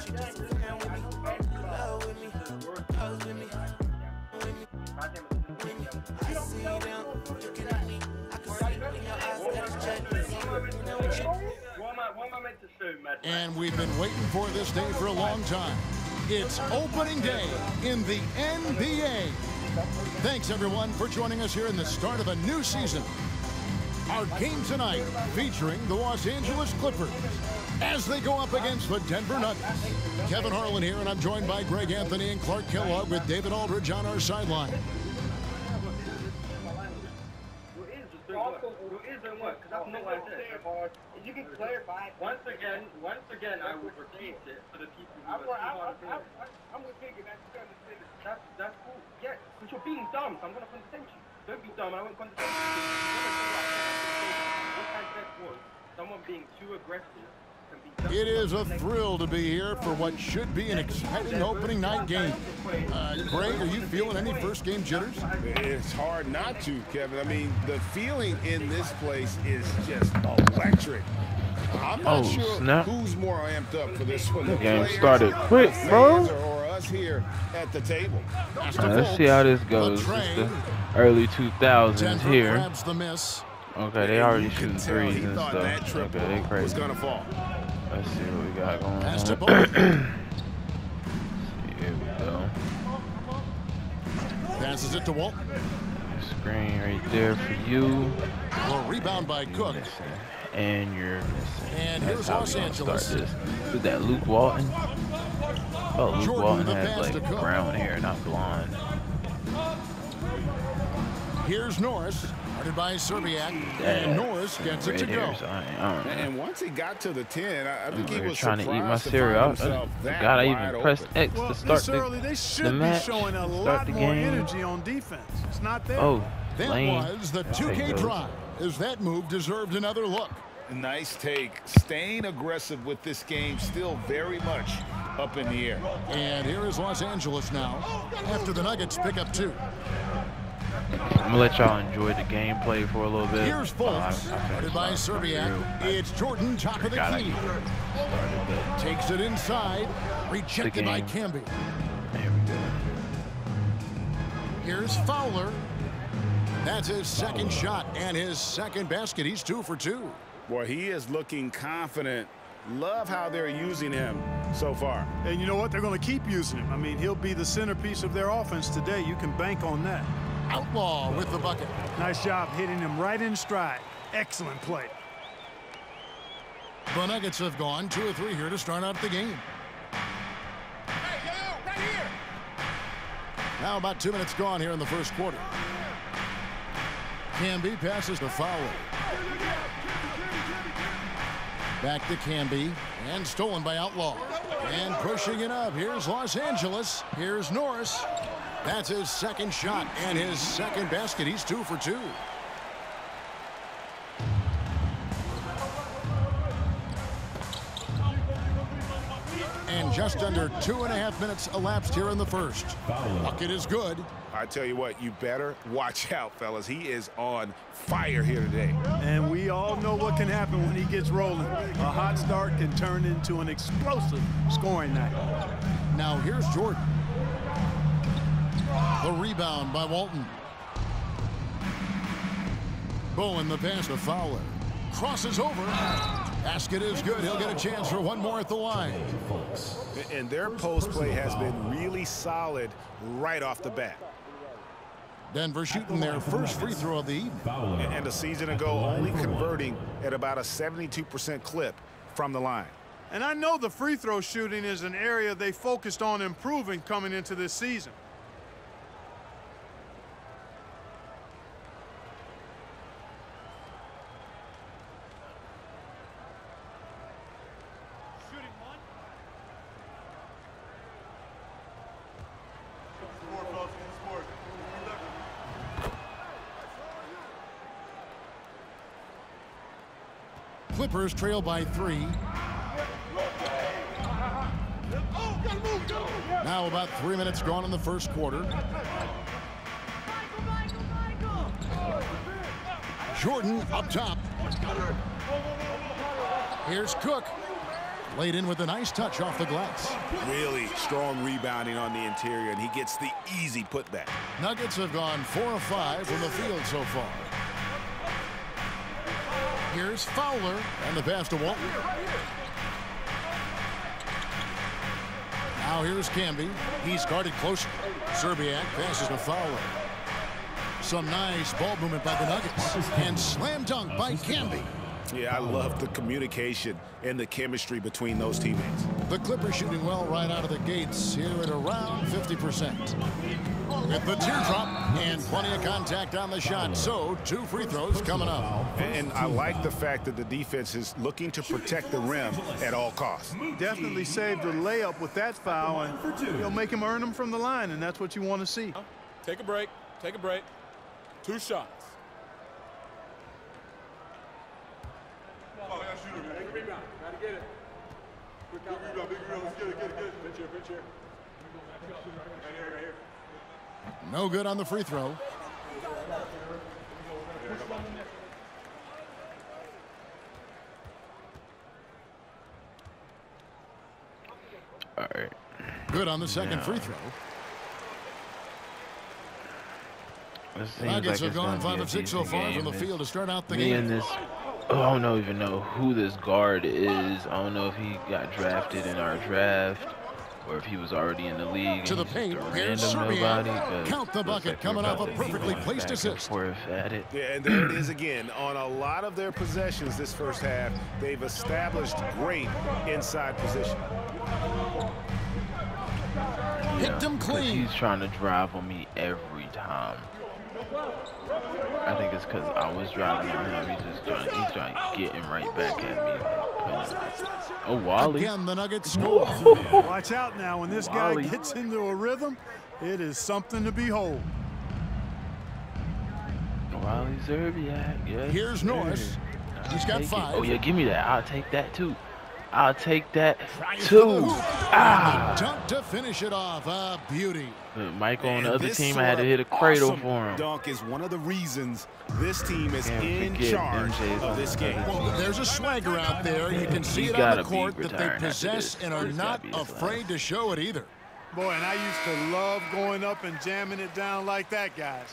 She just with me. Love with me. With me. With me. With me. I see looking at me. I can see it in your eyes that it's And we've been waiting for this day for a long time. It's opening day in the NBA. Thanks, everyone, for joining us here in the start of a new season. Our game tonight featuring the Los Angeles Clippers as they go up against the Denver Nuggets. Kevin Harlan here, and I'm joined by Greg Anthony and Clark Kellogg with David Aldridge on our sideline. You can clarify. Once again, once again, I will repeat it for the people who I'm, I'm, I'm, I'm, I'm with Biggie. That's. That's that's cool. Yeah, because you're being dumb, so I'm gonna condescend you. Don't be dumb. I won't condescend you. What I said was someone being too aggressive. Can be dumb. It is a thrill to be here for what should be an exciting opening night game. Uh, Greg, are you feeling any first game jitters? It's hard not to, Kevin. I mean, the feeling in this place is just electric. I'm not Oh, sure snap. who's more amped up for this one. The Game started quick, bro. Or, or us here at the table. Pass to Now, let's see how this goes. It's the early 2000s Denver here. the. Okay, they already could shooting tell threes he and thought that stuff. triple Okay, they was crazy. gonna fall. Let's see what we got going Pass to on. Here we go. Passes it to Walt. Screen right there for you. Well, rebound by Cook. Missing. And you're missing. And That's here's how Los Angeles. Start this. Is that Luke Walton? Oh, Luke Jordan, Walton has like brown hair, not blonde. Here's Norris. Guarded by Szczerbiak. Yeah. And Norris gets it to go. so I, ain't- I don't know. And once he got to the 10, I, I think he was trying to eat my surprised to cereal. find oh, I, himself I that forgot I wide even pressed open. X Well, to start this early, the, they should the be showing a lot more game. energy on defense. It's not there. Oh, That lane. was the 2K drive. As that move deserved another look. Nice take. Staying aggressive with this game, still very much up in the air. And here is Los Angeles now. After the Nuggets pick up two. I'm gonna let y'all enjoy the gameplay for a little bit. Here's uh, I- I Fultz. finished Guarded by my Szczerbiak. It's Jordan, top of the key. get started, but Takes it inside. Rejected by game. Camby. There we go. Here's Fowler. That's his second shot and his second basket. He's two for two. Boy, he is looking confident. Love how they're using him so far. And you know what? They're going to keep using him. I mean, he'll be the centerpiece of their offense today. You can bank on that. Outlaw with the bucket. Nice job hitting him right in stride. Excellent play. The Nuggets have gone two or three here to start out the game. Now about two minutes gone here in the first quarter. Camby passes to Fowler. Back to Camby. And stolen by Outlaw. And pushing it up. Here's Los Angeles. Here's Norris. That's his second shot and his second basket. He's two for two. And just under two and a half minutes elapsed here in the first. Bucket is good. I tell you what, you better watch out, fellas. He is on fire here today. And we all know what can happen when he gets rolling. A hot start can turn into an explosive scoring night. Now here's Jordan. The rebound by Walton. Bowen the pass to Fowler. Crosses over. Basket is good. He'll get a chance for one more at the line. And their post play has been really solid right off the bat. Denver shooting their first free throw of the evening. And a season ago, only converting at about a 72% clip from the line. And I know the free throw shooting is an area they focused on improving coming into this season. Trail by three. Now about three minutes gone in the first quarter. Jordan up top. Here's Cook. Laid in with a nice touch off the glass. Really strong rebounding on the interior, and he gets the easy putback. Nuggets have gone four of five from the field so far. Here's Fowler and the pass to Walton. Now here's Camby. He's guarded close. Szczerbiak passes to Fowler. Some nice ball movement by the Nuggets. And slam dunk by Camby. Yeah, I love the communication and the chemistry between those teammates. The Clippers shooting well right out of the gates here at around 50%. With the teardrop and plenty of contact on the shot. So two free throws coming up. And I like the fact that the defense is looking to protect the rim at all costs. Definitely saved the layup with that foul, and you'll make him earn them from the line, and that's what you want to see. Take a break. Take a break. Two shots. No good on the free throw. All right. Good on the second free throw. Seems Nuggets like have gone five of six so far from the field to start out the Me game. and this. Oh, I don't even know who this guard is. I don't know if he got drafted in our draft or if he was already in the league. To the he's paint, just a here's random Szczerbiak. nobody. Count the bucket like coming off a perfectly placed back and assist. forth at it. Yeah, and there it is again. On a lot of their possessions this first half, they've established great inside position. Picked him 'cause clean. He's trying to drive on me every time. I think it's because I was driving on him. He's just trying, he's trying to get him right back at me. Oh, Wally. Again, the Nuggets score. Watch out now. When this Wally. guy gets into a rhythm, it is something to behold. Wally Szczerbiak. Yes, Here's sir. Norris. He's got Take it. five. Oh, yeah, give me that. I'll take that, too. I'll take that, Fires too. for the hoop. Ah. Dunk to finish it off. A beauty. But Michael on the other team, I had to hit a cradle awesome for him. Dunk is one of the reasons this team is Can't in charge MJ's of this game. Well, there's a swagger out there. You can see He's it on the court that they possess and are not gotta be his afraid to show it either. Boy, and I used to love going up and jamming it down like that, guys.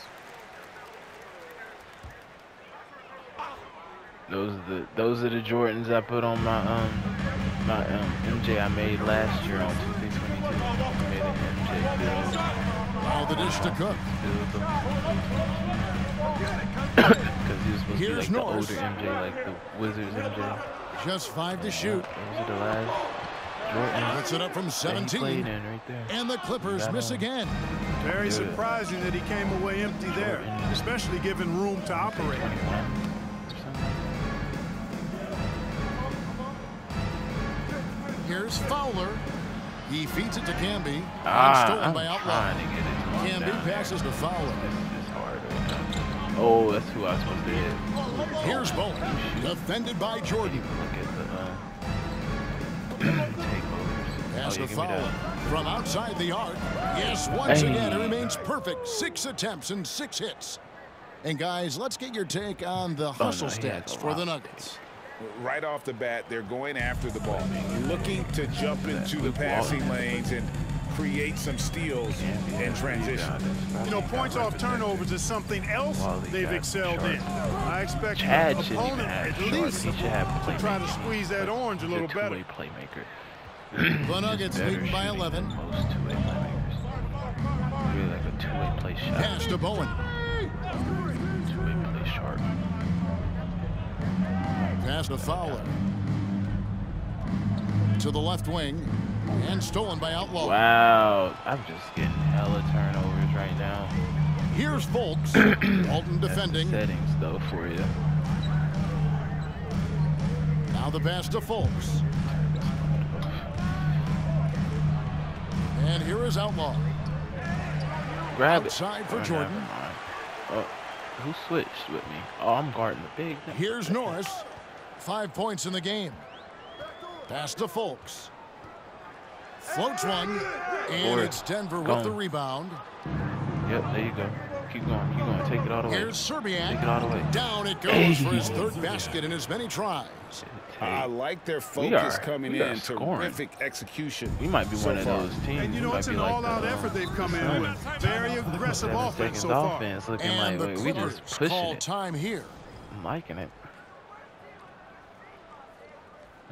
Those are the those are the Jordans I put on my um my um MJ I made last year on 2K22. I made an MJ build. Now the dish to cook. Because he was supposed Here's to be like Norris. the older MJ, like the Wizards MJ. Just five to shoot. Those are the last Jordans Puts it up from that he played 17. in right there. And the Clippers miss him. again. Very Good. surprising that he came away empty there, especially given room to operate. Here's Fowler. He feeds it to Camby. Ah, stolen I'm by Outlaw. trying to get it Camby passes to Fowler. This is hard. Oh, that's who I was supposed to hit. Here's Bowen. Defended by Jordan. Look at the uh, takeovers. Pass oh, yeah, Fowler. From outside the arc. Yes, once Hey. again, it remains perfect. Six attempts and six hits. And guys, let's get your take on the hustle Oh, no, stats for the Nuggets. Right off the bat, they're going after the ball, looking to jump into the passing lanes and create some steals in transition. You know, points off turnovers is something else they've excelled in. I expect Chad the shouldn't opponent at least He should have to try to squeeze that orange a little a better. two-way playmaker. The Nuggets Better leading by 11. Most two-way playmakers. Really like a two-way play shot. Pass to Bowen. Pass to Fowler. To the left wing. And stolen by Outlaw. Wow, I'm just getting hella turnovers right now. Here's Fowlkes. Walton defending. settings though for you. Now the pass to Fowlkes. And here is Outlaw. Grab Outside it. for Oh, Jordan. Oh, who switched with me? Oh, I'm guarding the big. Here's Norris. Five points in the game. Pass to Fowlkes. Floats one. And Forward. it's Denver with Gone. the rebound. Yep, there you go. Keep going. Keep going. Take it all the way. Here's Szczerbiak. Take it all the way. Down it goes for his third basket in as many tries. I like their focus are- coming in. scoring. Terrific execution. We might be so one of those teams. And you know, it's an like all-out the, effort they've come in with. Very aggressive offense so far. offense looking And like the wait, we just pushing call it. time here. I'm liking it.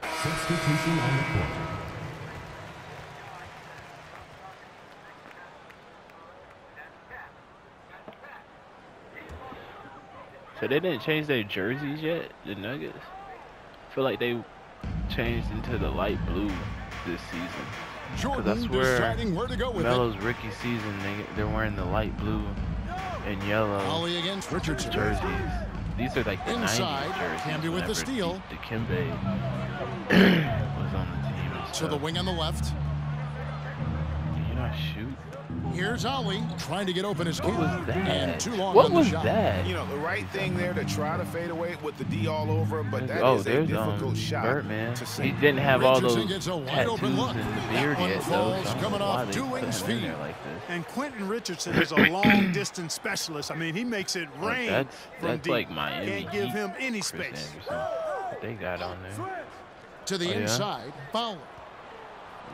Substitution on the court. So they didn't change their jerseys yet, the Nuggets. I feel like they changed into the light blue this season. Jordan swear deciding where to go with Melo's rookie season, they they're wearing the light blue and yellow Ollie against Richardson. jerseys. These are like the Inside, 90s jerseys. Camby with the steal. The Camby was on the team. To the wing on the left. Can you not shoot? Here's Ollie trying to get open his What was that? And too long what on was the shot. that? You know, the right thing there to try to fade away with the D all over him, but that is oh, a there's difficult um, shot Birdman. to He didn't have all those wide tattoos open look. and the beard yet, though. So coming off why they put him feet. there like this. And Quentin Richardson is a long distance specialist. I mean, he makes it Like, rain that's from that's deep. like Miami. Can't give him any Chris space. Andersen. They got on there. To the Oh, yeah? inside, Fowler.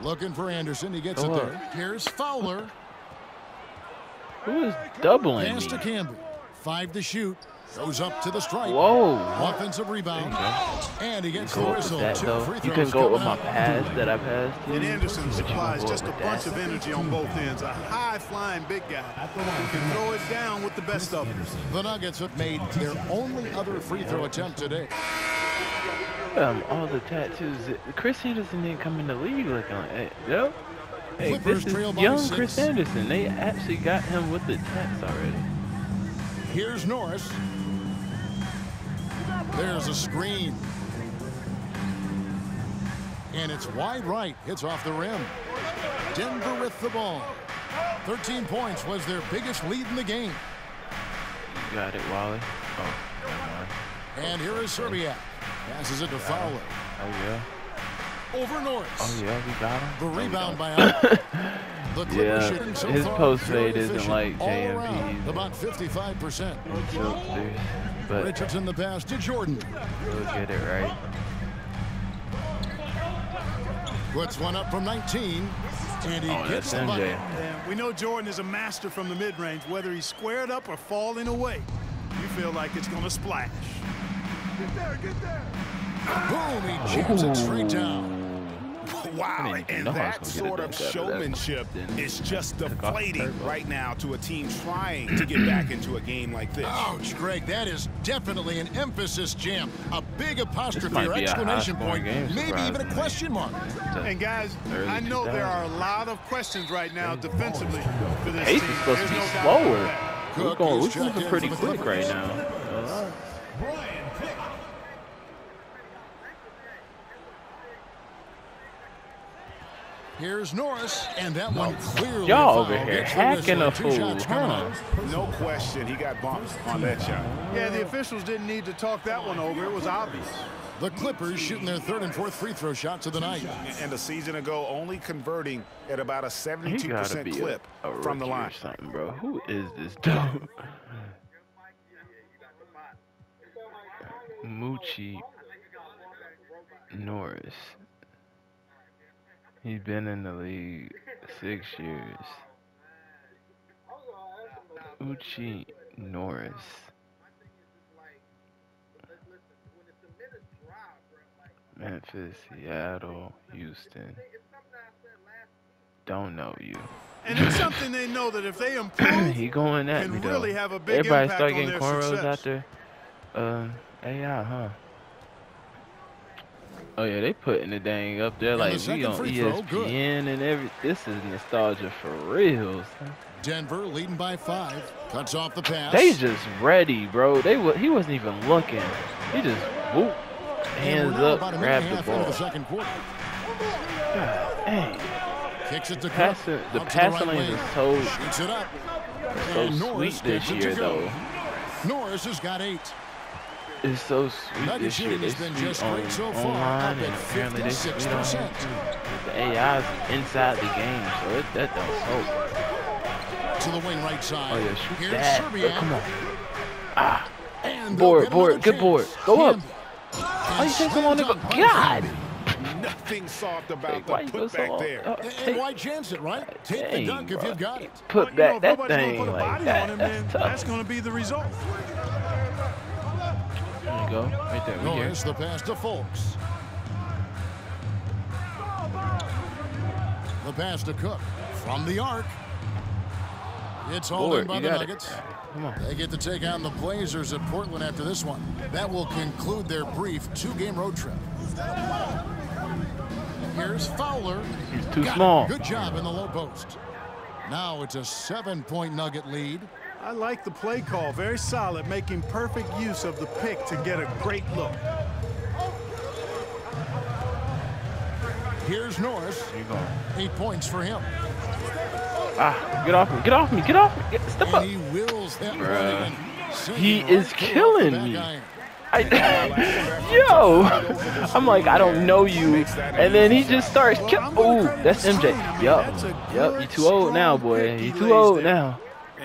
Looking for Andersen. He gets Go it up. there. Here's Fowler. Who is doubling Pass me? to Camby. Five to shoot. Goes up to the stripe. Whoa. Offensive rebound. And he gets the Go up with whistle. that Two though. free You can go with my pass that I passed. to And Andersen but you can supplies just a bunch that. of energy on both ends. A high-flying big guy who can throw it down with the best of them. The Nuggets have made their only other free throw attempt today. Um, all the tattoos. Chris Andersen didn't come in the league looking like that. Yep. Hey, Clippers this trail is by young six. Chris Andersen. They actually got him with the tats already. Here's Norris. There's a screen. And it's wide right. Hits off the rim. Denver with the ball. 13 points was their biggest lead in the game. You got it, Wally. Oh, never mind. And here is Szczerbiak. Passes it to Fowler. Oh yeah. Over Norris. Oh yeah, we got him. The rebound by Allen. Yeah, his post fade isn't like all JMP around, either. About 55%. Filters, but Richardson the pass to Jordan. we'll get it right. Puts one up from 19. And he Oh, gets that's the MJ. bucket. And we know Jordan is a master from the mid-range. Whether he's squared up or falling away, you feel like it's going to splash. Get there, get there. Boom, he jams it straight down. Wow, didn't and know that sort of it done after that. showmanship Then is just took off the deflating right now to a team trying to get back into a game like this. Ouch, Greg, that is definitely an emphasis jam. A big apostrophe might or exclamation point, game, maybe even a question mark. And guys, I know there are a lot of questions right now defensively for this Pace team. is supposed There's to be no slower. about that. We're going. is We're moving pretty quick right Clippers. now. Here's Norris, and that one clearly Y'all over here Gets the hacking whistle. a fool, huh? No question, he got bumped on that shot. Yeah, the officials didn't need to talk that one over. It was obvious. The Clippers shooting their third and fourth free throw shots of the night. And a season ago, only converting at about a 72% clip a, a from the line. something, bro. Who is this dude? Moochie Norris. He's been in the league six years. Uchi Norris. Memphis, Seattle, Houston. Don't know you. And it's something they know that if they improve, he going at me though. really have a big Everybody start getting cornrows after uh, AI, huh? Oh yeah, they putting the dang up there And the like we on free throw. ESPN and every. This is nostalgia for real. son. Denver leading by five. Cuts off the pass. They just ready, bro. They he wasn't even looking. He just whoop, hands up, about a minute grab the ball. the second quarter. Dang, Kicks it to passing the passing right lanes is so so sweet this gets it to year though. Norris has got eight. It's so sweet Nugget this year. shooting They has been just on, great so far, online and apparently they sweet on 56%. here too. The AI's inside the game, so it, that don't help. to the wing right side. Oh yeah, shoot Here's that. Oh, come on. Ah, And board, board, good board. Go up. Why you And take so long to go? slammed up by God. Nothing soft about Wait, the you putback there. Uh, And why chance it, right? Take the dang, dunk if you've got it. Put Well, you know, that gonna thing put like that. on him, That's that's going to be the result. There you go. Right there. We here. The pass to Fowlkes. The pass to Cook from the arc. It's hauled in by the. Nuggets. They get to take on the Blazers at Portland after this one. That will conclude their brief two-game road trip. Here's Fowler. He's too Got it. small. Good job in the low post. Now it's a seven-point Nugget lead. I like the play call. Very solid, making perfect use of the pick to get a great look. Here's Norris. There you go. Eight points for him. Ah, get off me. Get off me. Get off me. Get, step And up. he wills that Bruh. run in. Singing He is killing me. back iron. I, yo, I'm like, I don't know you, and then he just starts. Kill- Ooh, that's MJ. Yup, yup. You too old now, boy. You too old now.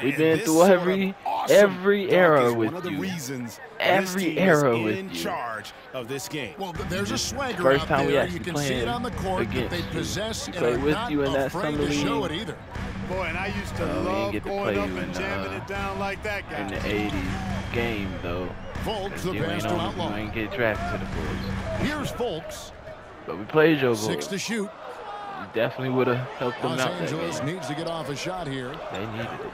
We've been through every of awesome every era with one of the you. reasons Every this team era with in you. charge of this game. Well, there's a swagger First out time we there. actually You can see playing it on the court that against they you. possess We and played with not you in that afraid summer to show league. it either. Boy, and I used to Uh, love get to going play up you and in, jamming uh, it down like that guy. in the 80s game, though. Fowlkes, the You pass ain't, to you Outlaw. ain't get drafted to the Bulls. Here's Fowlkes. But we played your Six to shoot. You definitely would have helped them Los out that Angeles game. needs to get off a shot here. They needed it.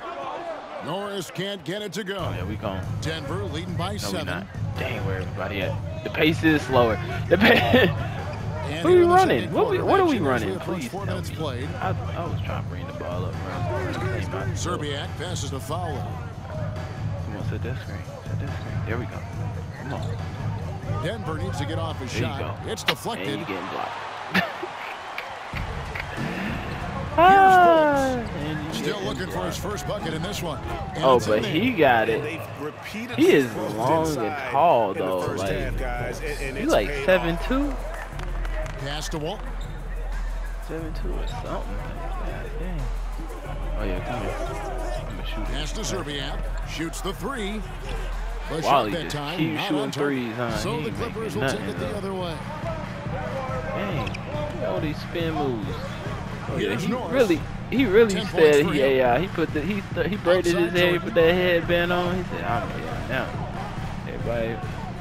Norris can't get it to go. Oh, yeah, we gone. Denver leading by No, seven. Dang, where everybody at? The pace is slower. The pace. And Who are we running? What we- what are we running? Please Four tell minutes me. played. I, I was trying to bring the ball up. Right? Came out. Szczerbiak passes the foul. Come on, set that screen. Set that screen. There we go. Come on. Denver needs to get off his There shot. It's And deflected. you getting blocked. Ah, and Still looking for his first bucket in this one. And Oh, it's in but he got it. He is long and tall, though, like- half, guys, and, and He like paid seven two, Pass to Walton. seven two or something. God dang. Oh yeah, come here. I'm gonna shoot Pass to Szczerbiak. Shoots the three. The Wally that just time, keeps shooting threes, huh? So He the Clippers making will take nothing, it the though. other way. Dang, all these spin moves. Oh yeah, he really, he really said for he, him. yeah, he put the, he, th- he braided his Outside hair, he put that headband on. He said, I'm yeah, now. Everybody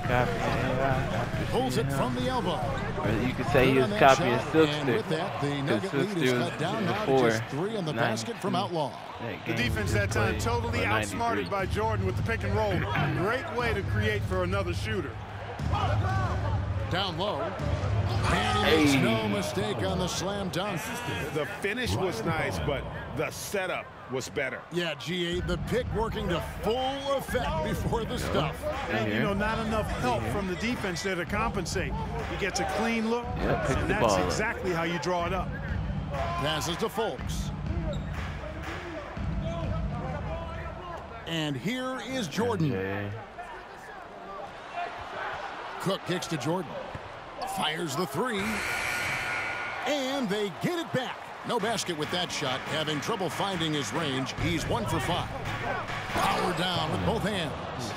copying. yeah, Pulls it from the elbow. Or you could say he Good was copying shot, Silkster. And with that, the Because Nugget lead Silkster was before three in the basket from Outlaw. The defense that time totally outsmarted by Jordan with the pick and roll. Great way to create for another shooter. Down low. And he makes no mistake on the slam dunk. The finish was nice, but the setup was better. Yeah, GA, the pick working to full effect before the stuff. And, you know, not enough help from the defense there to compensate. He gets a clean look, Yeah, and that's ball exactly how you draw it up. Passes to Fowlkes. And here is Jordan. Okay. Cook kicks to Jordan. Fires the three. And they get it back. No basket with that shot. Having trouble finding his range. He's one for five. Power down with both hands.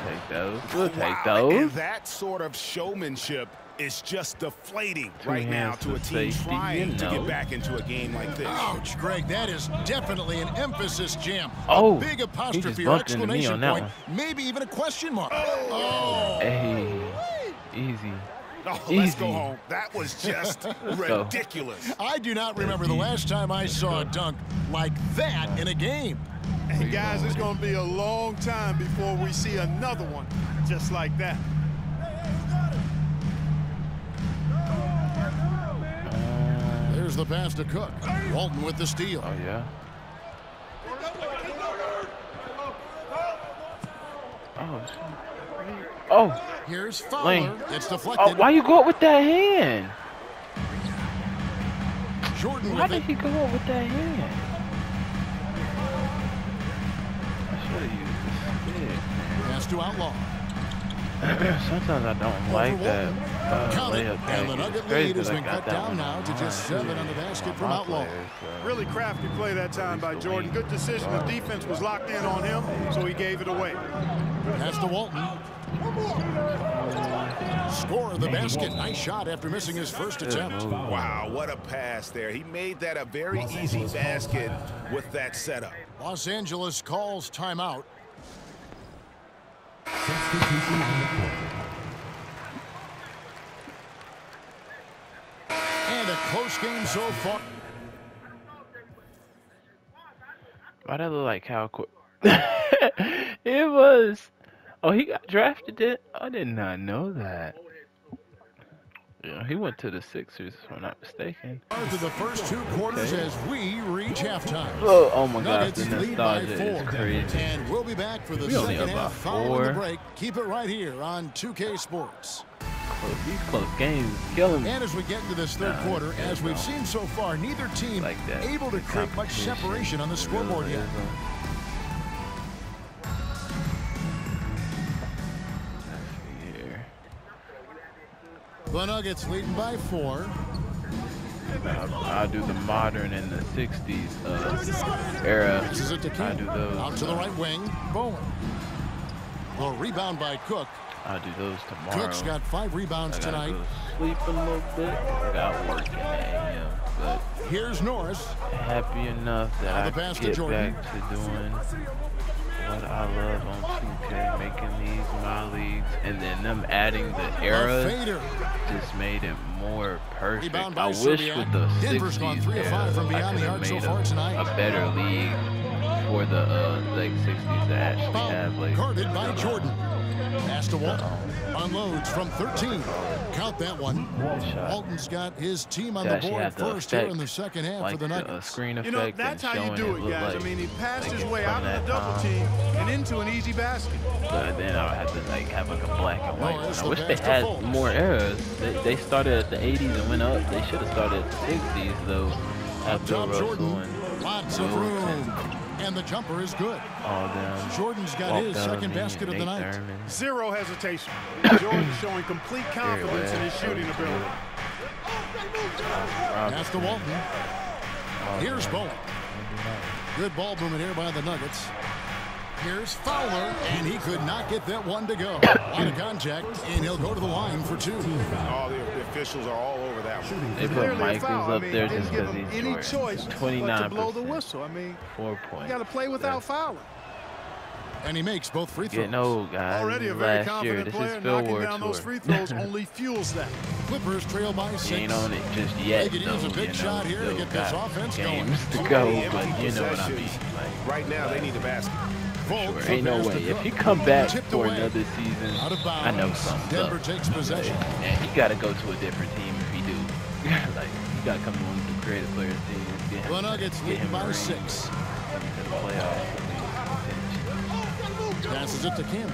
Take those. We'll take Wow, And those. that sort of showmanship is just deflating Two right now hands to a team safety, trying you to get back into a game like this. Ouch, Greg, that is definitely an emphasis jam. Oh, a big apostrophe or bumped into me exclamation on point, maybe even a question mark. Oh, oh. Hey, easy. Oh, let's go home. That was just go. ridiculous. I do not remember the last time I saw a dunk like that in a game. And guys, it's going to be a long time before we see another one just like that. There's the pass to Cook. Walton with the steal. Oh yeah. Oh. Oh. Here's Fowler. Lane. It's Oh, deflected. why you go up with that hand? Jordan Why did it. he go up with that hand? I should have used this stick. Pass to Outlaw. Sometimes I don't like that uh, layup and the. Nugget lead has been cut down now to just seven on the basket from Outlaw. Really crafty play that time by Jordan. Good decision. The defense was locked in on him, so he gave it away. Pass to Walton. Score of the basket. Nice shot after missing his first attempt. Wow, what a pass there. He made that a very easy basket with that setup. Los Angeles calls timeout. Substitution on the court. And a close game so far. Why that look like Cal Qu- It was. Oh, he got drafted. It. I did not know that. Yeah, he went to the Sixers, if I'm not mistaken. To the first two quarters Okay. as we reach halftime. Oh, oh my God, the lead by nostalgia four. is crazy. And we'll be back for the We second half following the four. break. Keep it right here on 2K Sports. These close games killing me. And as we get into this third Nah, quarter, as we've seen so far, neither team Like able to create much separation on the scoreboard really yet. is, The Nuggets leading by four. I'll, I'll do the modern and the 60s uh, era. It to I do those. Out to the right wing. Bowen. The rebound by Cook. I'll do those tomorrow. Cook's got five rebounds I tonight. sleep a little bit. I got work in the AM, but Here's Norris. happy enough that I pass can to get back to doing what I love on 2K, making these my leagues, and then them adding the eras just made it more perfect. I wish with the Denver's gone 60s three of era, five from I the could have so made far a, tonight. a better league for the uh, like 60s that actually have like guarded by Jordan. Pass to Walton. Unloads from 13. Count that one. shot. Walton's got his team on to the board have the first here in the second half like for the the uh, Nuggets. screen effect You know, that's how you do it it, guys. like I mean, he passed his way out of the double time. team and into an easy basket. But then I would have to like have like a black and white Norris one. I wish they had Fultz. more eras. They, they started at the 80s and went up. They should have started at the 60s though. After Top Russell Jordan. Lots of Wilt room. And And the jumper is good. all. Jordan's got Walt his second basket of the night. Thurman. Zero hesitation. Jordan showing complete confidence in his shooting ability. Pass to Walton. Here's Bowen. Good ball movement here by the Nuggets. Here's Fowler, and he could not get that one to go. Out of contact, and he'll go to the line for two. All the, the officials are all over that one. They put Clearly a Michaels foul. I up mean, there just because he's any Jordan. choice but to 29 blow the whistle. I mean, Four points. you got to play without fouling. And he makes both free throws. Getting old, guys. Already a very Last year, confident this player. is Phil Knocking Ward down those free throws only fuels that. Clippers trail by six. ain't on it just yet. They could use a though, big you shot know, here to get this got offense games going. to go, but you know what I mean. Like, Right now, they need a basket. Volk Sure, ain't no way. If he come back for another season, Out of bounds. I know something's Denver takes possession. And he got to go to a different team if he do. like he got to come to one of the creative players teams. Get him, The Nuggets get him by six. To the playoffs. Passes it to Kim.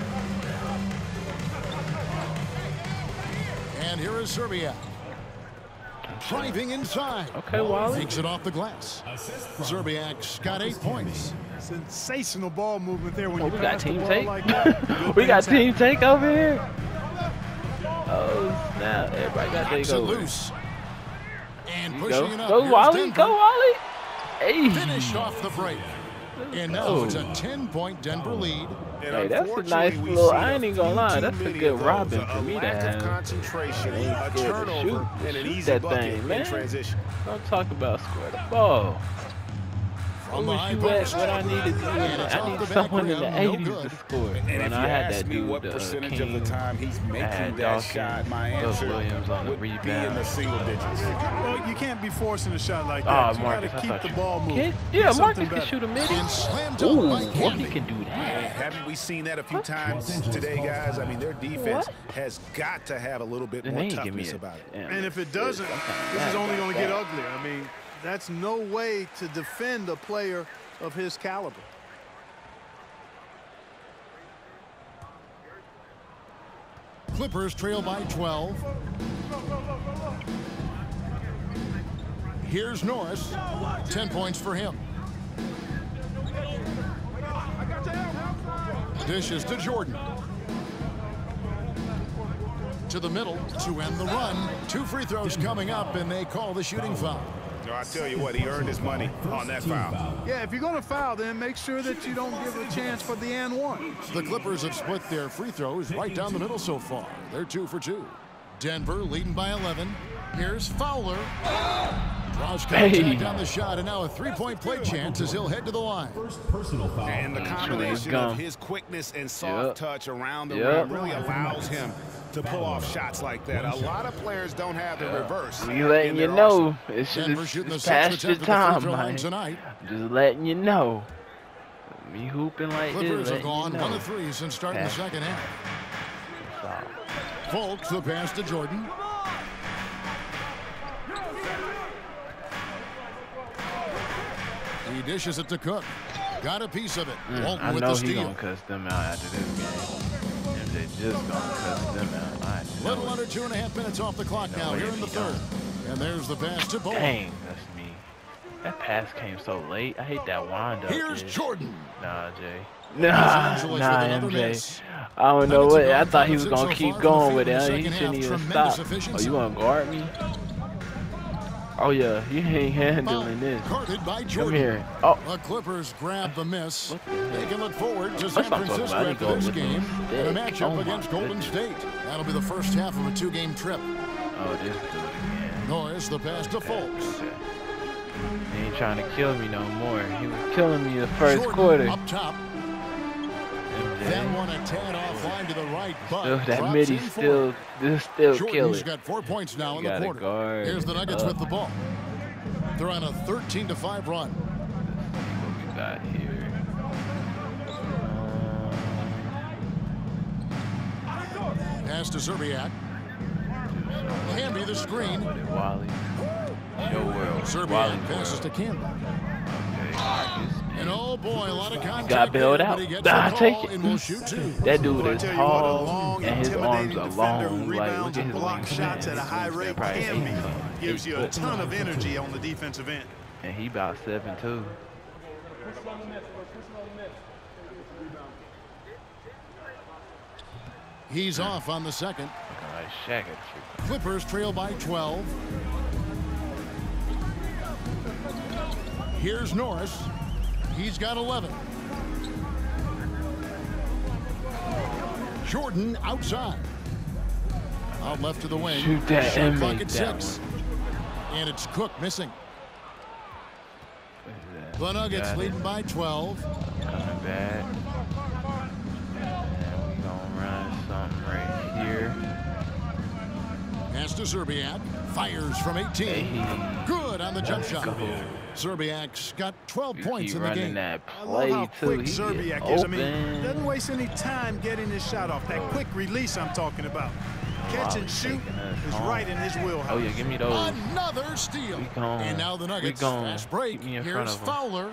And here is Serbia. Driving inside. Okay, Wally. Takes it off the glass. Szczerbiak's got eight points. Sensational ball movement there when Oh, you we got pass the team take. like that. We got things team take over here. Oh snap! Everybody got Knocks take it over. loose. And You pushing go, it up. go Here's Wally, Denver. go Wally. Hey. Finished off the break. And now oh. it's a 10-point Denver lead. And Hey, that's a nice little- see I a ain't even gonna lie, that's a good. Robin uh, for me to have. concentration, a turnover, shoot. and an easy that bucket thing, man. transition. Don't talk about square the ball. From the Where high you at post. I needed you? And it's I off need someone in the rim, no 80s to score. And when if you I had ask that me dude, what uh, percentage King, of the time he's making that shot, my Buzz answer Williams on the would be in rebound. the single digits. Well, you can't be forcing a shot like Oh, that. you Marcus, gotta keep the ball moving. Kid- Do Yeah, something Marcus can better. shoot a mid. And slammed Ooh, dunk by can do that. Haven't we seen that a few times today, guys? I mean, their defense has got to have a little bit And more they ain't give me toughness about it. And if it doesn't, some kind of this is only going to get that. uglier. I mean, that's no way to defend a player of his caliber. Clippers trail by 12. Here's Norris. 10 points for him. Dishes to Jordan. to the middle to end the run. Two free throws coming up, and they call the shooting foul. No, I tell you what, he earned his money on that foul. Yeah, if you're going to foul, then make sure that you don't give a chance for the and one. The Clippers have split their free throws right down the middle so far. They're two for two. Denver leading by 11. Here's Fowler. Draws contact Hey. on the shot, and now a three-point play chance as he'll head to the line. First personal foul. And the combination of his quickness and soft Yep. touch around the Yep. rim really allows him to pull off shots like that. A lot of players don't have the reverse. We letting you know. It's Denver just shooting the it's sixth past your attempt the time, man. tonight. Just letting you know. Me hooping like Clippers this, have letting gone you one of three since starting the second half. Fowlkes, the pass to Jordan. Dishes it to Cook. Got a piece of it. Hmm, Walton I with know the he steal. gonna cuss them out after this game. If they just gonna cuss them out, I know Little under two and a half minutes off the clock No now here in the third. don't. And there's the pass to Bowen. Dang, that's me. That pass came so late. I hate that wind up. Here's dude. Jordan. Nah, Jay. Nah, nah, MJ. I don't know what. I thought he was gonna keep going with it. He shouldn't even stop. Oh, you gonna guard me? Oh yeah, you ain't handling this. Come here. Oh, The Clippers grab the miss. The? They can look forward to San Francisco after this game and a matchup Oh, against Golden. State. That'll be the first half of a two-game trip. oh, this dude. Norris the pass to Fowlkes. He ain't trying to kill me no more. He was killing me the first Jordan quarter. up top. That one a tad offline to the right, but Still, that midi still, this still Jordan's it. got four points now You in the quarter. guard Here's the Nuggets up. with the ball. They're on a 13 to 5 run. What we got here? Pass to Szczerbiak. Camby the screen. Wally. Yo, world. Szczerbiak passes to. Camby. Okay. And oh boy, a lot of contact. Got bailed out. But Nah, take it. and will shoot two. That dude is tell what, a tall long, and his arms intimidating are defender who long. Like, look rebounds at and his blocks shots at a high rate probably can eight be. something, Gives you a ton of energy on the defensive end. And he about seven too. He's off on the second. Looking like Shaq at Clippers trail by 12. Here's Norris. He's got 11. Jordan outside. Out left to the wing. Shoot that and make at that six. And it's Cook missing. What is that? The Nuggets leading by 12. Coming back. To Szczerbiak. Fires from 18. Hey. Good on the jump Let's shot. go. Szczerbiak's got 12 You points in the game. that I love how too. quick He Szczerbiak is. I mean, doesn't waste any time getting his shot off. That quick release I'm talking about. Catch and shoot is home. right in his wheelhouse. Oh yeah, give me those. Another steal. We gone. And now the Nuggets gone. fast break. Keep me in Here's front of 'em. Fowler.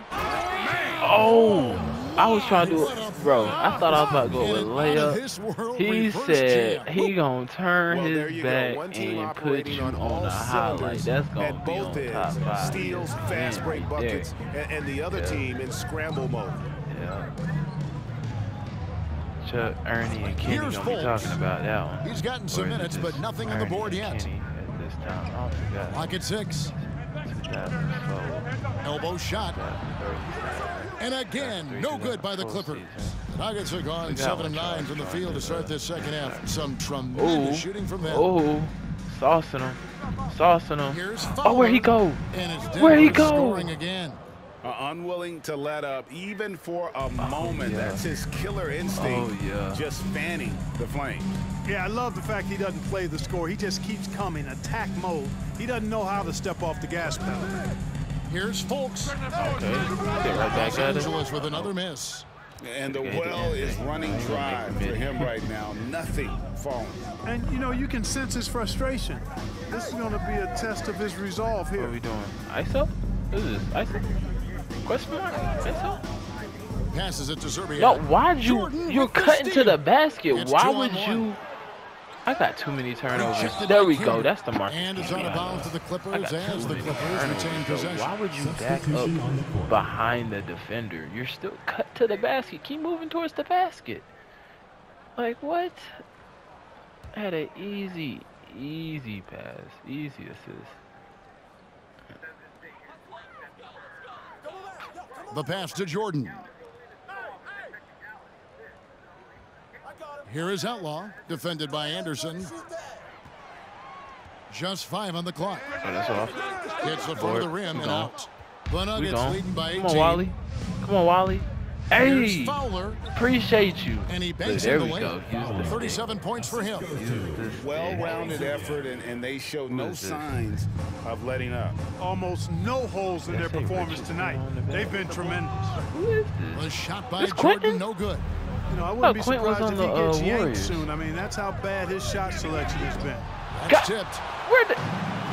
Oh, I was trying to do it, bro. I thought I was about to go with layup. He said he gonna turn Well, his back and put you on on the highlight. That's gonna be both on top five. Steals, Yeah, fast break buckets, and, and the other Yeah. team in scramble mode. Yeah. Chuck, Ernie, and Kenny Here's gonna be talking about that one. He's gotten some Or is it minutes, but nothing on the board yet. Kenny at this time. I forgot. Six. Elbow shot. 2003. And again, no good by the Clippers. Nuggets are gone 7 and 9 from the field to to start this second half. Some Ooh. tremendous shooting from them. Oh, saucing him. Saucing him. Here's Oh, where'd he go? Where'd he go? scoring again. Uh, unwilling to let up, even for a moment. Oh, yeah. That's his killer instinct. Oh, yeah. Just fanning the flame. Yeah, I love the fact he doesn't play the score. He just keeps coming, attack mode. He doesn't know how to step off the gas pedal. Here's Fowlkes. Okay. Get right back Los at it. Angeles with another miss. And the well is running dry for him right now. Nothing falling. And, you know, you can sense his frustration. This is going to be a test of his resolve here. What are we doing? ISO? What is this? ISO? Question mark? ISO? Passes it to Szczerbiak. No, why'd you? Jordan You're with the cutting to the basket. It's Why would you? I got too many turnovers. There we go. That's the mark. And it's out of bounds to the I Clippers got too as the many Clippers turnovers, retain possession. Why would you back Substitution on the up behind the defender? You're still cut to the basket. Keep moving towards the basket. Like what? Had an easy, easy pass, easy assist. The pass to Jordan. Here is Outlaw, defended by Andersen. Just five on the clock. Oh, that's off. Hits the front of the rim and out. The We Nuggets leading by 18. Come on, Wally. Come on, Wally. Hey, Fowler, appreciate you. and he Look, banks there in the we lane. go. Use 37 points for him. Use the stick. Well-rounded effort, and, and they show no signs of letting up. Almost no holes in their performance tonight. on the bench. They've been tremendous. Who is this? The shot by Jordan, no good. You know, I Oh, wouldn't be Quint was surprised on if he the, gets uh, yanked Warriors. soon. I mean, that's how bad his shot selection has been. That's God. tipped. Where the?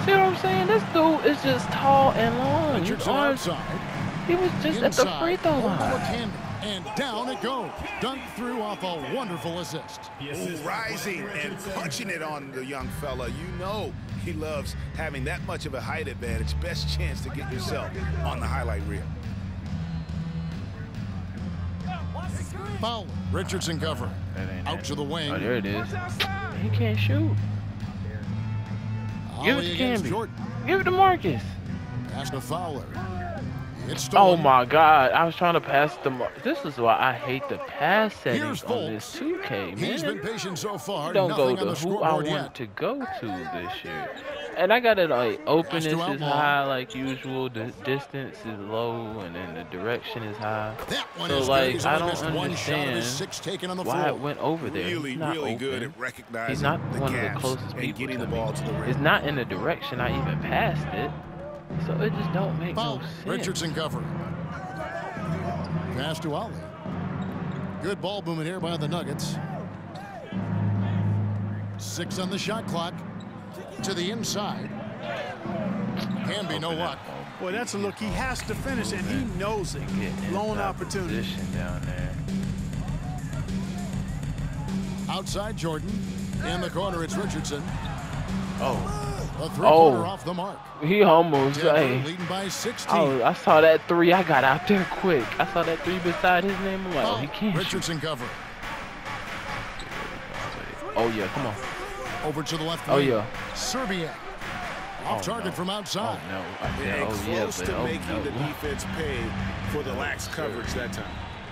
See what I'm saying? This dude is just tall and long. His Richardson arms, outside. he was just at the free throw line. And down it goes. Dunked through off a wonderful assist. Ooh, rising and punching it on the young fella. You know he loves having that much of a height advantage. Best chance to get yourself on the highlight reel. Foul. Richardson cover. Out to the wing. Oh, there it is. He can't shoot. Give it to against Camby. Jordan. Give it to Marcus. Pass to Fowler. It's Oh my God! I was trying to pass the. Mar- This is why I hate the pass Here's settings on this 2K, He's been patient so far. Don't go Nothing on to the who I scoreboard want to go to this year. And I got it like openness to is Outlaw. high like usual, the distance is low, and then the direction is high. That one So, is like, good. He's I don't missed one shot of his understand six taken on the Why floor. it went over there? Really, He's not really good at recognizing He's not the one of the closest and people getting to the me. ball to the rim. It's not in the direction I even passed it, so it just don't make Foul. no sense. Richardson cover. Pass to Ollie. Good ball movement here by the Nuggets. Six on the shot clock. To the inside. Can be no luck. Boy, that's a look he has to finish, and he knows it. Lone opportunity. Position down there. Outside Jordan. In the corner, it's Richardson. Oh, The three-pointer Oh. off the mark. he almost. Hey, leading by 16. oh, I saw that three. I got out there quick. I saw that three beside his name. I'm like, oh, he can't shoot. Richardson cover. Oh yeah, come on. Over to the left Oh yeah. Szczerbiak. Off Oh, target no. from Oh outside. no. I said, And oh yeah, close but to oh making the defense pay for the lax coverage that time.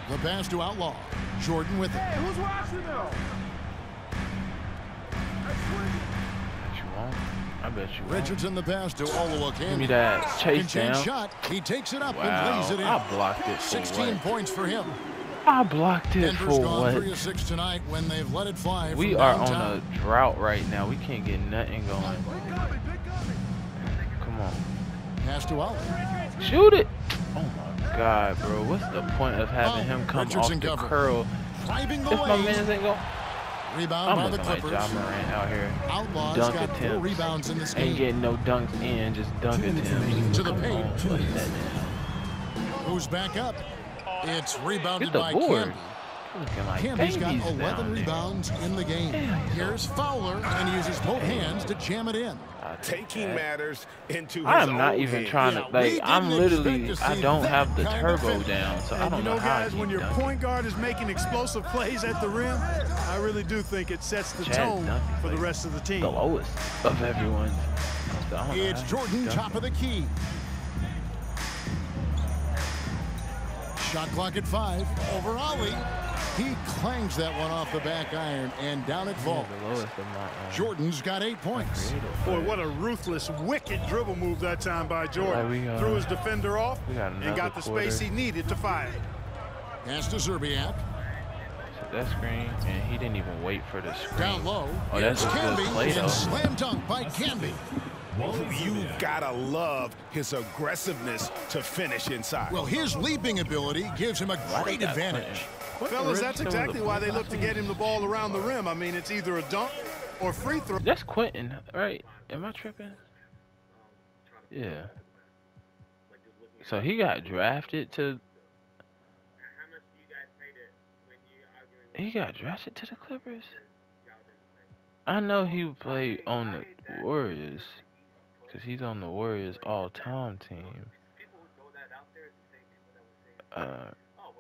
The pass to Outlaw. Jordan with it. Hey, Who's watching though? I bet you. Richardson the pass to Olowokandi. Give me that chase down. shot. He takes it up and Wow. lays it in. I blocked it for 16 what? points for him. I blocked it Denver's for what? 3 6 tonight when they've let it fly. We are downtown. on a drought right now. We can't get nothing going. Come on. Pass to Ollie. Shoot it. Oh my God, bro. What's the point of having Oh, him come Richardson off the cover. curl? If my man's ain't going, Rebound I'm by the like Clippers. Ja Morant out here. Outlaws Dunk got four rebounds in this Ain't game. getting no dunks in, just dunk attempts. To the paint. on, what's that now? Who's back up? It's rebounded by board. Camby. Looking like Camby's got 11 down there. rebounds in the game. Here's Fowler and he uses both hands to jam it in. I'll take Taking that. matters into his I am not even hands. trying to We like. I'm literally. to I don't have the turbo down, so I don't you know know, how guys, he when your dunked it. point guard is making explosive plays at the rim, I really do think it sets the Chad tone Duncan for the rest of the team. the lowest of everyone. So I don't know It's Jordan, top of the key. Shot clock at five. Over Ollie. He clangs that one off the back iron and down it Yeah, falls. the lowest of my. Uh, Jordan's got eight points. Boy, what a ruthless, wicked dribble move that time by Jordan. Like we, uh, Threw his defender off got and got the space he needed to fire. Pass to Szczerbiak. Set that screen, and he didn't even wait for the screen. Down low. Oh, that's Here's a good play, and though. slam dunk by Camby. You gotta love his aggressiveness to finish inside. Well, his leaping ability gives him a great they got advantage. Fellas, that's exactly a why they look to get him the ball around the rim. I mean, it's either a dunk or free throw. That's Quentin, right? Am I tripping? Yeah. So he got drafted to. He got drafted to the Clippers. I know he played on the Warriors, cause he's on the Warriors all-time team. Uh,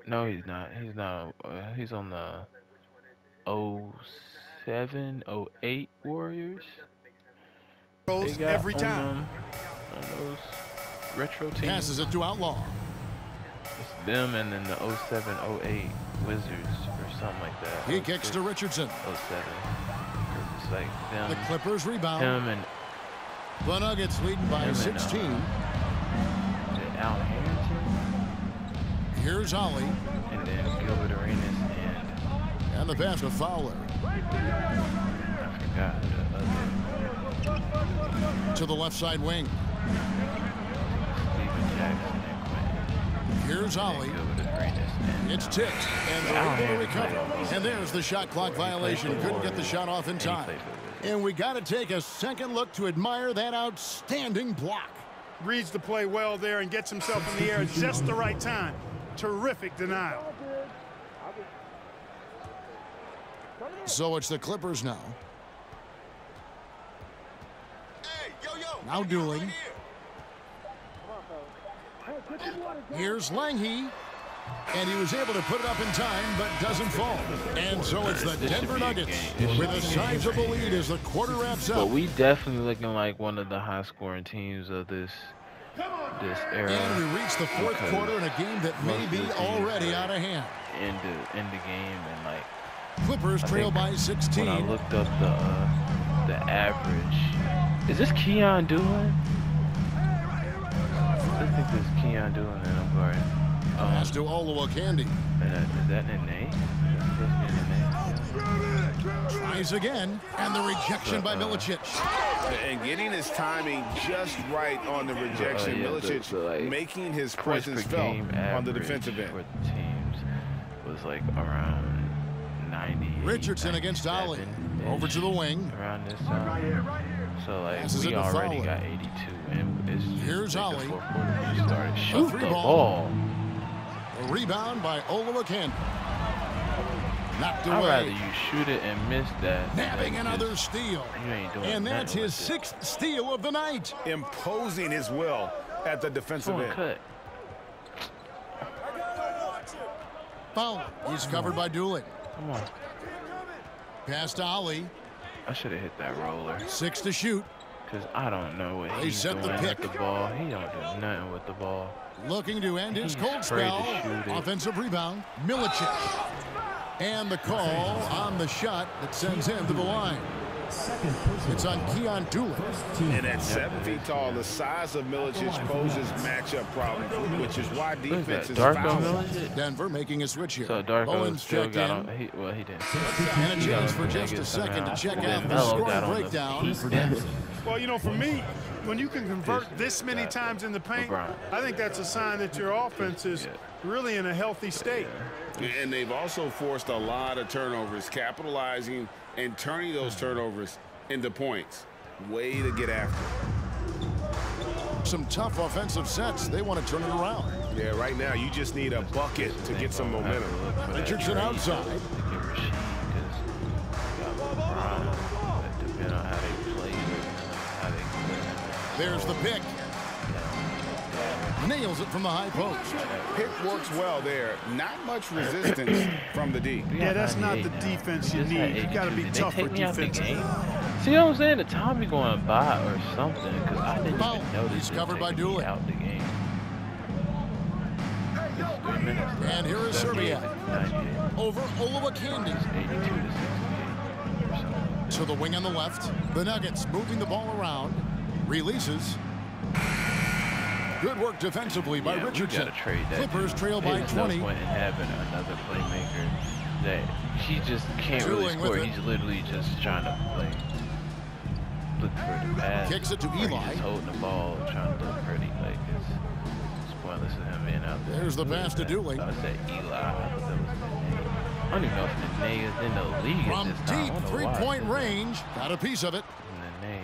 no, he's not. He's not. Uh, he's on the 07, 08 Warriors. Got every on, time. um, on those retro teams. Passes it to Outlaw. It's them and then the 07, 08 Wizards or something like that. He kicks to Richardson. 07. 'Cause It's like them, The Clippers rebound. him and The Nuggets leading by Him and, uh, 16. and Al Harrington Here's Ollie. and then Gilbert Arenas and And the pass to Fowler. I forgot the To the left side wing. Stephen Jackson and Quentin. Here's Ollie. Gilbert Arenas and It's tipped, and they're Al able recover. And there's the shot clock violation. Couldn't get the shot off in time. played for Wizards. And we got to take a second look to admire that outstanding block. Reads the play well there and gets himself in the air at just the right time. Terrific denial. So it's the Clippers now. Hey, yo, yo. Now dueling. Here's Langhy. And he was able to put it up in time, but doesn't fall. And so it's the Denver Nuggets game. This with a should be a sizable lead as the quarter wraps up. But we definitely looking like one of the high scoring teams of this this era. And we reach the fourth quarter in a game that may be of the teams already out of hand. in the in the game and like Clippers I trail think by when I looked up the uh, the average, is this Keyon doing? I think this is Keyon Dooling that I'm guarding. Um, Pass to Olowokandi. and that, is that Nene? Is that supposed to be Nene? Tries again. And the rejection by Uh, Milicic. And getting his timing just right on the rejection. yeah, Milicic the, like, making his presence felt on the defensive end. for the teams was like around 90. Richardson against Ollie. Over to the wing. Around this time. So like Passes we already Fowler. got 82, and it's just Here's like Ollie. the fourth quarter we started shoot the ball. ball. A rebound by Olowokandi. Knocked I'd rather you shoot it and miss that. Nabbing another just- steal. You ain't doing And that's his with it. sixth steal of the night. Imposing his will at the defensive Someone end. cut. Foul. He's covered by Dooling. Come on. Pass to Ollie. I should have hit that roller. Six to shoot. Cause I don't know what They he's set the doing pick. with the ball. He don't do nothing with the ball. Looking to end his cold afraid spell. Offensive rebound. Milicic. And the call on the shot that sends him to the line. It's on Keyon Dooling. And at seven feet tall, the size of Milicic poses matchup problems, which is why What is defenses that? Darko foul. Milicic? Denver making a switch here. So Darko Bowens still checked got in. on. He, well, he didn't. And a chance for just a second to check out the Melo scoring got on the breakdown for Denver. Denver. Well, you know, for me, when you can convert this many times in the paint, I think that's a sign that your offense is really in a healthy state. And they've also forced a lot of turnovers, capitalizing and turning those hmm. turnovers into points. Way to get after. it. Some tough offensive sets. They want to turn it around. Yeah, right now you just need a bucket to get some momentum. Richardson outside. To get Rasheed, 'cause uh, you got LeBron, but uh, depending on how they play, uh, how they play. There's the pick. Nails it from the high post. Pick works well there. Not much resistance from the D. Yeah, that's not the defense you need. You got to be Did they tougher take me out the defensively. game? See what I'm saying? The time be going by or something because I didn't Foul. even notice He's covered by taking me Dooling. out the game. Minutes. And here is Szczerbiak. Over Olowokandi. 82 to 68 or something. To the wing on the left. The Nuggets moving the ball around. Releases. Good work defensively by yeah, Richardson. gotta trade that. Clippers trail by 20. No point in having another playmaker that he just can't really score. He's literally just trying to like look for the pass. Kicks it to or he's holding the ball, trying to look pretty. Like it's, it's pointless of him being out there. There's the pass to? Dooling. I said Ely. I thought that was Nene. I don't even know if Nene is in the league From this deep don't know why I three-point range. Got a piece of it. Nene.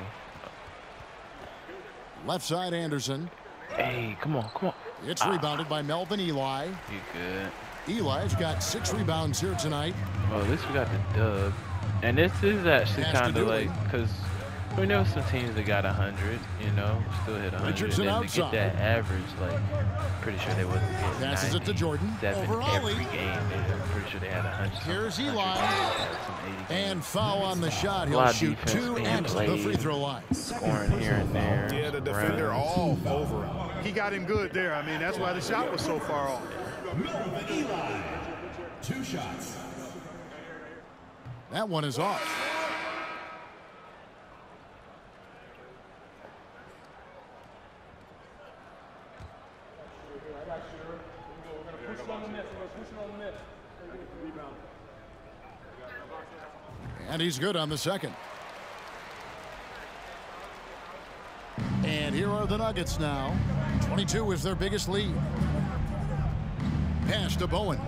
Left side Andersen. Hey, come on, come on. It's Ah. rebounded by Melvin Ely. You good? Ely's got six rebounds here tonight. Well, at least we got the dub. And this is actually kind of like, because We know some teams that got 100, you know, still hit 100. Richardson and to outside. get that average, like, pretty sure they wasn't getting Passes it to Jordan. 97 Over every game. They, I'm pretty sure they had 100. Here's Ely. And games. foul on the shot. He'll shoot defense two and the free throw line. Scoring here and there. Yeah, the defender all over him. He got him good there. I mean, that's why the shot was so far off. Ely. Two shots. That one is off. And he's good on the second. And here are the Nuggets now. 22 is their biggest lead. Pass to Bowen.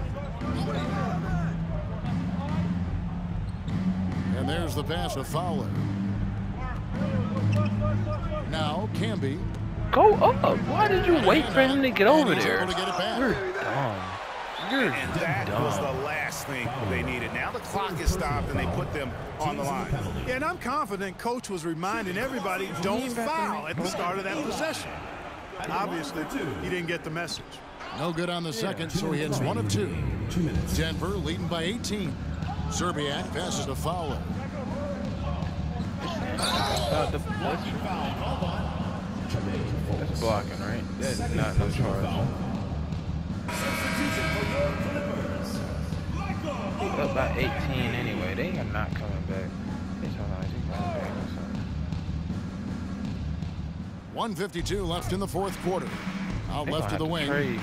And there's the pass to Fowler. Now Camby. Go up. Why did you wait for him to get over there? able to get it back. You're dumb. You're And that was the last thing they needed. Now the clock is stopped and they put them on the line. Yeah, and I'm confident coach was reminding everybody don't foul at the start of that possession. Obviously, he didn't get the message. No good on the second, so he hits one of two. Two minutes. Denver leading by 18. Szczerbiak passes to Fowler. Uh, the- that's, that's blocking, right? That's not no charge. Up by 18 anyway. They are not coming back. They talking about coming back or something. 152 left in the fourth quarter. Out left gonna the wing. Trade.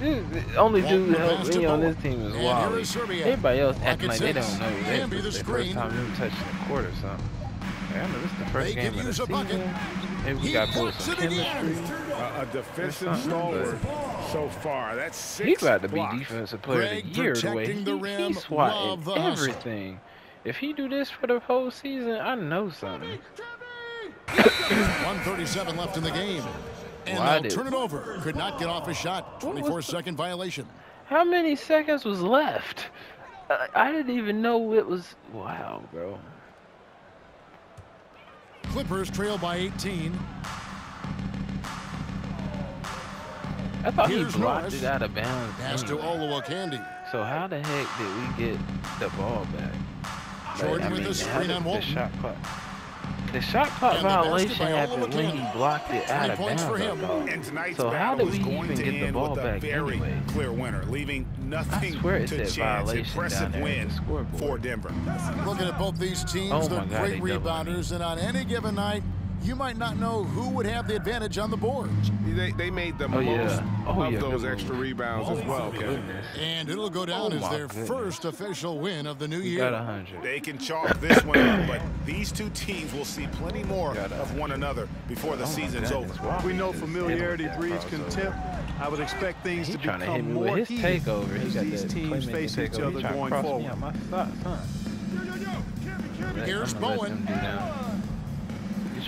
Dude, the only dude the help me on this team is And here Wally. is Everybody else acting at like they don't know. This Camby the is the screen. first time them touching the court or something. Hey, I know this is the first They game of the use a bucket. Season. Maybe we He got built puts some it again. chemistry. A, a defensive stalwart so far. That's six He about to be blocks. defensive player Greg of the year the way protecting he, the he rim, swatting love the hustle. everything. If he do this for the whole season, I know something. 137 left in the game. And Why they'll did- turn it over. Could not get off a shot. 24 second the- violation. How many seconds was left? I, I didn't even know it was. Wow, bro. Clippers trail by 18. I thought Here's he blocked Norris. it out of bounds. Pass to hmm. anyway. Olowokandi. So how the heck did we get the ball back? Jordan with the screen on the shot clock. The shot clock And the basket violation by happened when he blocked it out of bounds. for him. And tonight's So how battle did we going even to get the end ball with a back very anyway? clear winner, leaving nothing swear it to said chance. violation Impressive down there at win the scoreboard. for Denver. Looking at both these teams, Oh they're God, great they rebounders, and on any given night, you might not know who would have the advantage on the board. They, they made the Oh, most yeah. Oh, of yeah, those extra move. rebounds as oh, well, Kevin. And it'll go down Oh as their goodness. first official win of the new We got year. hundred. They can chalk this one up, but these two teams will see plenty more of one another before the Oh season's over. Wally We know familiarity breeds contempt. I would expect things He to trying to hit become me more his heated takeover. He as these teams face each takeover. Other going cross me forward. out my socks, huh? Let- Here's I'm gonna Bowen.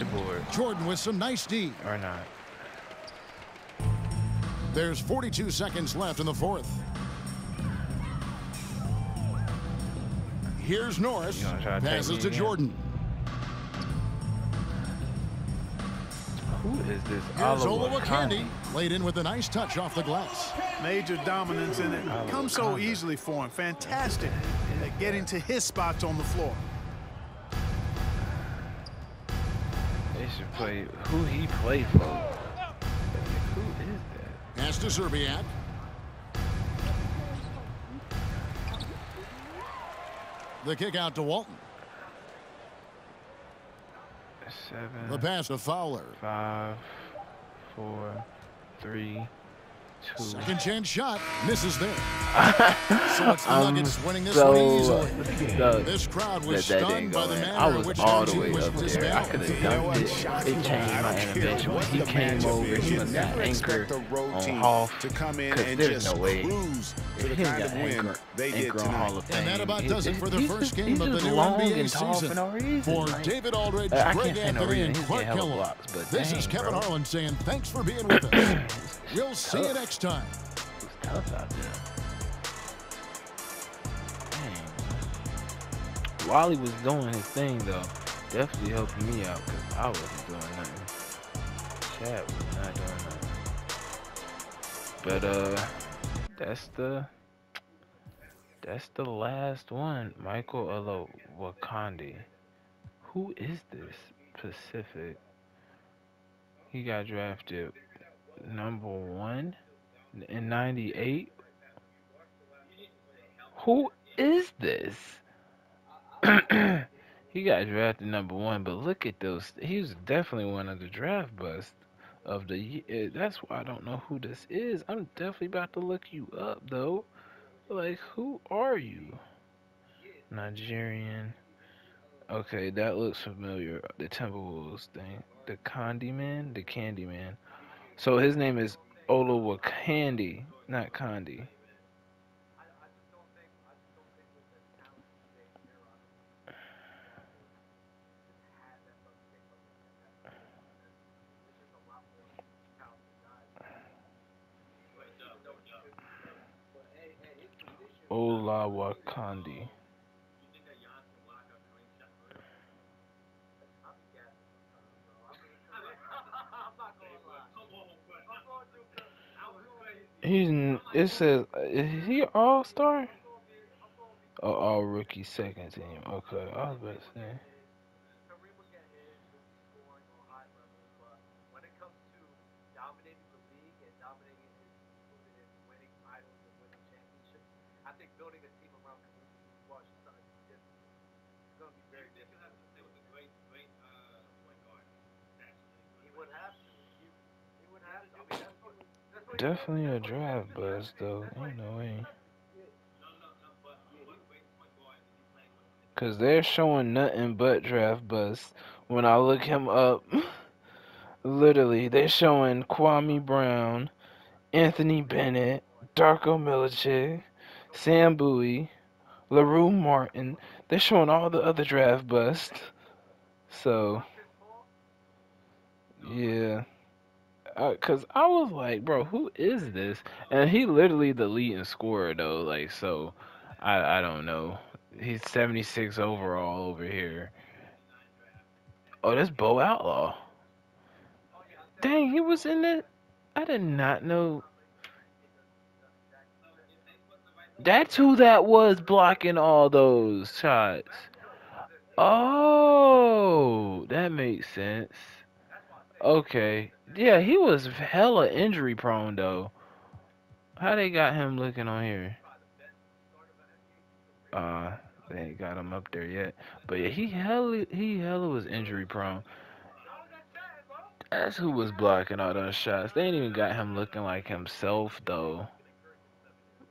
Board. Jordan with some nice D. Or not. There's 42 seconds left in the fourth. Here's Norris. You gonna try to Passes to? Jordan. Who is this? Here's Oliver Olowokandi. Kandi? Laid in with a nice touch off the glass. Major dominance in it Oliver comes so easily for him. Fantastic at getting to his spots on the floor. Should play who he played for. Who is that? Pass to Szczerbiak. The kick out to Walton. Seven, The pass to Fowler. five, four, three, two. Second chance shot. Misses there. so it's the Nuggets winning this so one easily. This crowd was that that stunned by the manner I in was which all the way was up there. I could have dunked it. It changed my animation. When he came over, he must have anchored on Hoff. to come in Because and there's just no way. Cruise to the kind got of win anchor, they did anchor on Hall tonight. of Fame. And that about does it for the he's first just- game he's of the new long NBA and tall season. For, no reason. For like- David Aldridge, I can't Greg Anthony, and He Clark Kellogg. blocks, but This is Kevin bro. Harlan saying thanks for being with us. we'll see you next time. It's tough out there. Dang. Wally was doing his thing though. definitely helping me out because I wasn't doing nothing. Chat was not doing nothing. But uh, that's the that's the last one. Michael Olowokandi. Who is this Pacific? He got drafted number one in '98. Who is this? he got drafted number one, but look at those. He was definitely one of the draft busts of the year. Eh, that's why I don't know who this is. I'm definitely about to look you up, though. Like, who are you? Nigerian. Okay, that looks familiar. The Timberwolves thing. The Candy Man? The Candy Man. So his name is Olowokandi, not Candy. Olawakandi. He's it says is he all star? Oh, all rookie second team. Okay, I was about to say. Definitely a draft buzz though. Ain't no way. Cause they're showing nothing but draft buzz. When I look him up, literally they're showing Kwame Brown, Anthony Bennett, Darko Milicic, Sam Bowie, LaRue Martin. They're showing all the other draft busts. So yeah Uh, because I was like, bro, who is this? And he literally the leading scorer though, like so. I I don't know. He's 76 overall over here. Oh, that's Bo Outlaw. Dang, he was in it. I did not know. That's who that was blocking all those shots. Oh, that makes sense. Okay. Yeah, he was hella injury prone though. How they got him looking on here? Uh, they ain't got him up there yet. But yeah, he hella he hella was injury prone. That's who was blocking all those shots. They ain't even got him looking like himself though.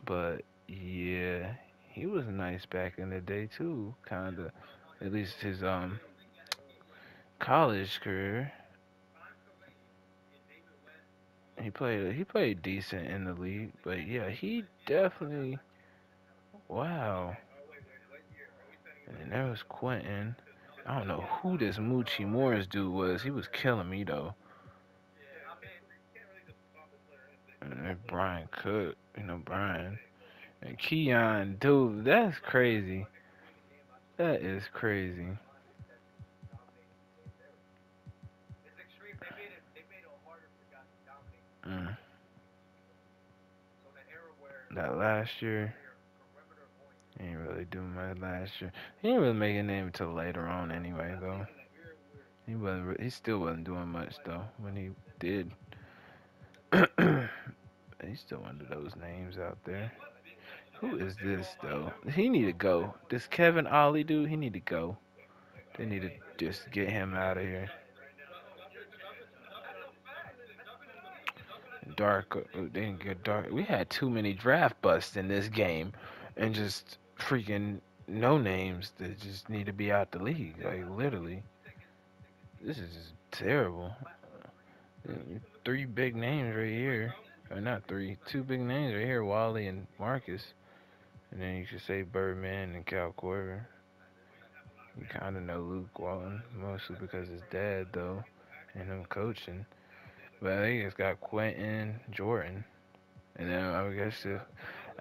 But yeah, he was nice back in the day too, kinda. At least his um college career. He played he played decent in the league, but yeah, he definitely wow. And then there was Quentin. I don't know who this Moochie Norris dude was. He was killing me though. And then Brian Cook, you know Brian. And Keyon, dude, that's crazy. That is crazy. Mm. That last year, he ain't really do much last year. He didn't really make a name until later on, anyway. Though he wasn't, he still wasn't doing much though when he did. He's still under those names out there. Who is this though? He need to go. This Kevin Ollie dude, he need to go. They need to just get him out of here. Dark. Uh, didn't get dark. We had too many draft busts in this game, and just freaking no names that just need to be out the league. Like literally, this is just terrible. Three big names right here, or not three, two big names right here: Wally and Marcus. And then you could say Birdman and Kyle Korver. You kind of know Luke Walton, mostly because his dad, though, and him coaching. But think it's got Quentin Jordan. And then I guess uh,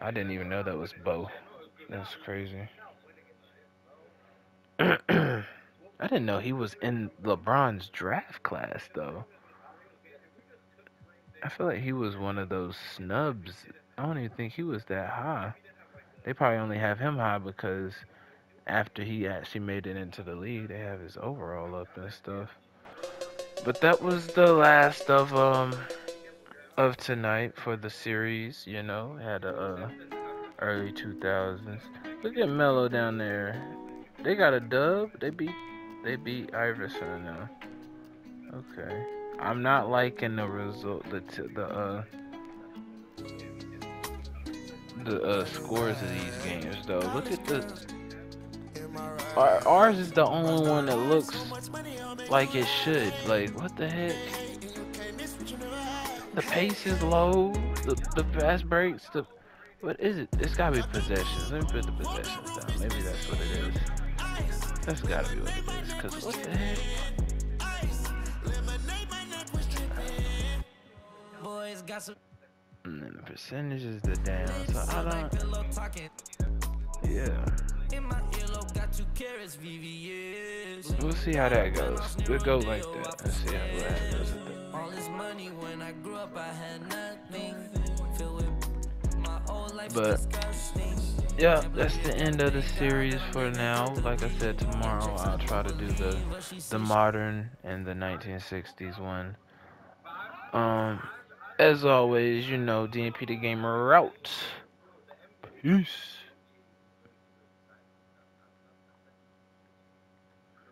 I didn't even know that was Bo. That's crazy. I didn't know he was in LeBron's draft class though. I feel like he was one of those snubs. I don't even think he was that high. They probably only have him high because after he actually made it into the league, they have his overall up and stuff. But that was the last of um of tonight for the series. You know, had a uh, early 2000s. Look at Melo down there. They got a dub. They beat they beat Iverson now. Okay. I'm not liking the result the the uh the uh, scores of these games though. Look at the our, ours is the only one that looks like it should. Like what the heck? The pace is low. The the fast breaks. The what is it? It's gotta be possessions. Let me put the possessions down. Maybe that's what it is. That's gotta be what it is. Cause what the heck? And then the percentage is the down. So I don't. Yeah. We'll see how that goes. We'll go like that and see how that goes. All this money when I grew up, I had nothing. But yeah, that's the end of the series for now. Like I said, tomorrow I'll try to do the the modern and the 1960s one. Um, as always, you know, DMP the Gamer out. Peace.